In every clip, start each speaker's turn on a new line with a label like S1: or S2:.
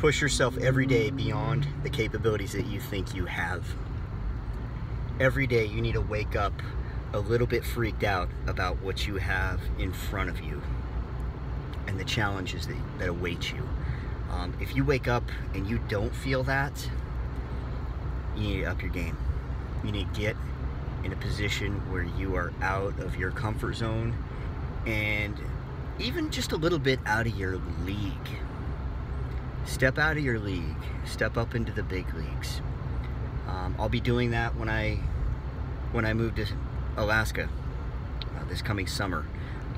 S1: Push yourself every day beyond the capabilities that you think you have. Every day you need to wake up a little bit freaked out about what you have in front of you and the challenges that, that await you. Um, if you wake up and you don't feel that, you need to up your game. You need to get in a position where you are out of your comfort zone and even just a little bit out of your league. Step out of your league, step up into the big leagues. Um, I'll be doing that when I when I move to Alaska uh, this coming summer.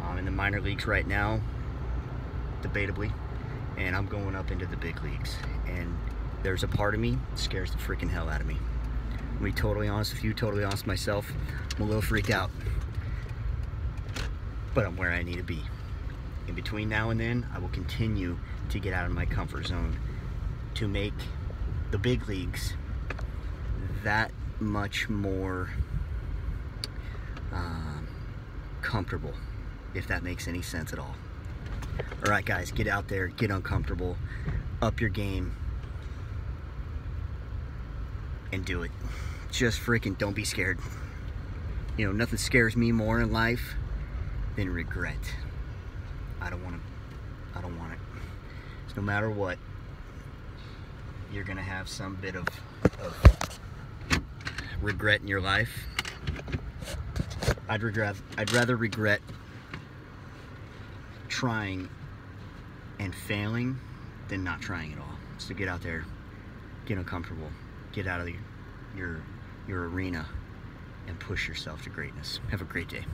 S1: I'm in the minor leagues right now, debatably, and I'm going up into the big leagues. And there's a part of me that scares the freaking hell out of me. I'm be totally honest with you, totally honest myself. I'm a little freaked out, but I'm where I need to be. In between now and then, I will continue to get out of my comfort zone to make the big leagues that much more um, comfortable, if that makes any sense at all. All right, guys, get out there, get uncomfortable, up your game, and do it. Just freaking don't be scared. You know, nothing scares me more in life than regret. I don't want to, I don't want it. So no matter what, you're gonna have some bit of, of regret in your life. I'd regret, I'd rather regret trying and failing than not trying at all. So get out there, get uncomfortable, get out of your your, your arena and push yourself to greatness. Have a great day.